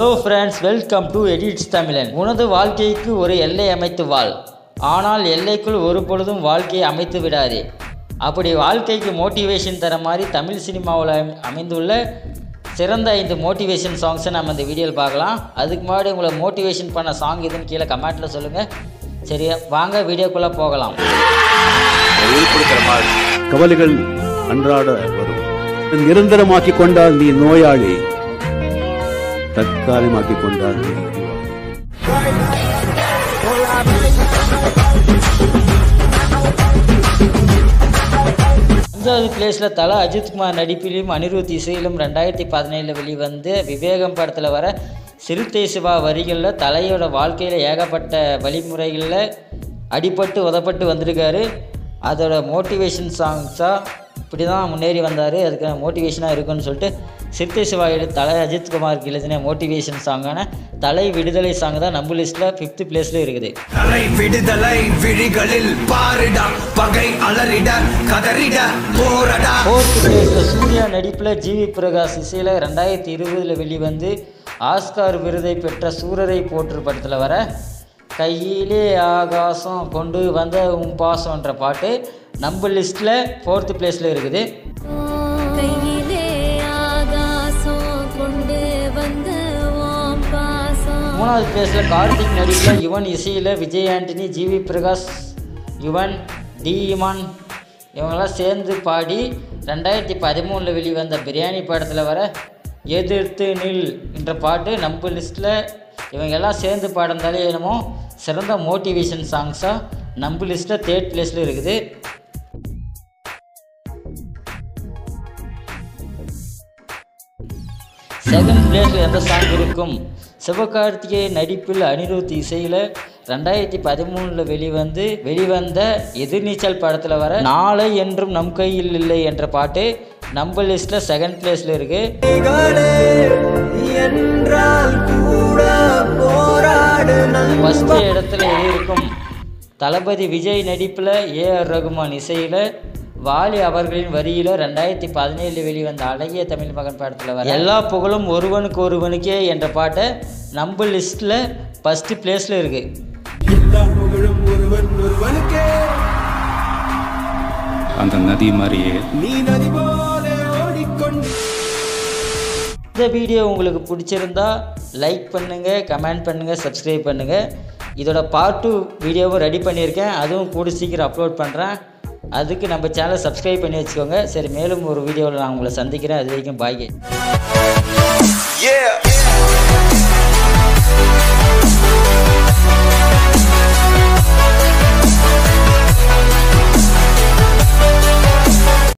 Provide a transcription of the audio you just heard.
Hello friends welcome to edits Tamilan உனது வாழ்க்கைக்கு ஒரு எல்லை அமைத்து வாழ். ஆனால் எல்லைக்குள் ஒரு பொழுதும் வாழ்க்கையை அமைத்து விடாதே. அப்படி வாழ்க்கைக்கு மோட்டிவேஷன் தர மாதிரி தமிழ் சினிமாவில் அமை- அமைந்துள்ள சிறந்த ஐந்து மோட்டிவேஷன் சாங்ஸை நம்ம இந்த வீடியோவில் பார்க்கலாம். அதுக்கு முன்னாடி உங்களை மோட்டிவேஷன் பண்ண சாங் எதுன்னு கீழே கமெண்ட்டில் சொல்லுங்கள் சரி வாங்க வீடியோக்குள்ளே போகலாம். கவலைகள் அன்றாட வரும். நிரந்தரமாக்கி கொண்டால் நீ நோயாளி. தற்காலிகமாக்கிக் கொண்டால் அஞ்சாவது பிளேஸில் தலா அஜித்குமார் நடிப்பிலும் அனிருத் இசையிலும் ரெண்டாயிரத்தி பதினேழில் வெளிவந்து விவேகம் படத்தில் வர சிறுத்தை சிவா வரிகளில் தலையோட வாழ்க்கையில் ஏகப்பட்ட வழிமுறைகளில் அடிபட்டு உதப்பட்டு வந்திருக்காரு. அதோட மோட்டிவேஷன் சாங்ஸாக இப்படி தான் முன்னேறி வந்தார். அதுக்கு மோட்டிவேஷனாக இருக்குன்னு சொல்லிட்டு சிறுத்தை சிவா எழு தலை அஜித்குமாருக்கு எழுதின மோட்டிவேஷன் சாங்கான தலை விடுதலை சாங் தான் நம்ம லிஸ்ட்டில் ஃபிஃப்த் பிளேஸில் இருக்குது. தலை விடுதலை விழிகளில் பாரிட பகை அலறிட கதறிட போரடா ஃபோர்த் பிளேஸில் சூர்யா நடிப்பில் ஜிவி பிரகாஷ் இசையில் ரெண்டாயிரத்தி இருபதில் வெளிவந்து ஆஸ்கார் விருதை பெற்ற சூரரை போற்று படத்தில் வர கையிலே ஆகாசம் கொண்டு வந்த உன் பாசம்ன்ற பாட்டு நம்ம லிஸ்ட்டில் ஃபோர்த்து பிளேஸில் இருக்குது. மூணாவது பிளேஸில் கார்த்திக் நடிப்பில் யுவன் இசையில் விஜய் ஆண்டனி ஜிவி பிரகாஷ் யுவன் டி இமான் இவங்கெல்லாம் சேர்ந்து பாடி ரெண்டாயிரத்தி பதிமூணில் வெளிவந்த பிரியாணி படத்தில் வர எதிர்த்து நில் என்ற பாட்டு நம்ம லிஸ்ட்டில் இவங்க எல்லாம் சேர்ந்து பாடினாலே என்னமோ சிறந்த மோட்டிவேஷன் சாங்ஸாக நம்ம லிஸ்ட்டில் தேர்ட் பிளேஸில் இருக்குது. செகண்ட் பிளேஸில் எந்த சாங் இருக்கும். சிவகார்த்திகேய நடிப்பில் அனிருத் இசையில் ரெண்டாயிரத்தி பதிமூணில் வெளிவந்து வெளிவந்த எதிர்நீச்சல் படத்தில் வர நாளை என்றும் நம் கையில் இல்லை என்ற பாட்டு நம்ம லிஸ்ட்டில் செகண்ட் பிளேஸில் இருக்குது ஃபஸ்ட்டு இடத்துல எது இருக்கும். தளபதி விஜய் நடிப்பில் ஏஆர் ரகுமான் இசையில் வாலி அவர்களின் வரியில் ரெண்டாயிரத்தி பதினேழு வெளிவந்த அழகிய தமிழ் மகன் படத்தில் வர எல்லா புகழும் ஒருவனுக்கு ஒருவனுக்கே என்ற பாட்டை நம்ம லிஸ்ட்டில் ஃபஸ்ட்டு பிளேஸில் இருக்குது அந்த நதி மாதிரியே. இந்த வீடியோ உங்களுக்கு பிடிச்சிருந்தா லைக் பண்ணுங்கள் கமெண்ட் பண்ணுங்கள் சப்ஸ்கிரைப் பண்ணுங்கள் இதோட பார்ட் டூ வீடியோவும் ரெடி பண்ணியிருக்கேன். அதுவும் கூட சீக்கிரம் அப்லோட் பண்ணுறேன் அதுக்கு நம்ம சேனலை சப்ஸ்கிரைப் பண்ணி வச்சுக்கோங்க. சரி மேலும் ஒரு வீடியோவில் நான் உங்களை சந்திக்கிறேன். அது வரைக்கும் பாய்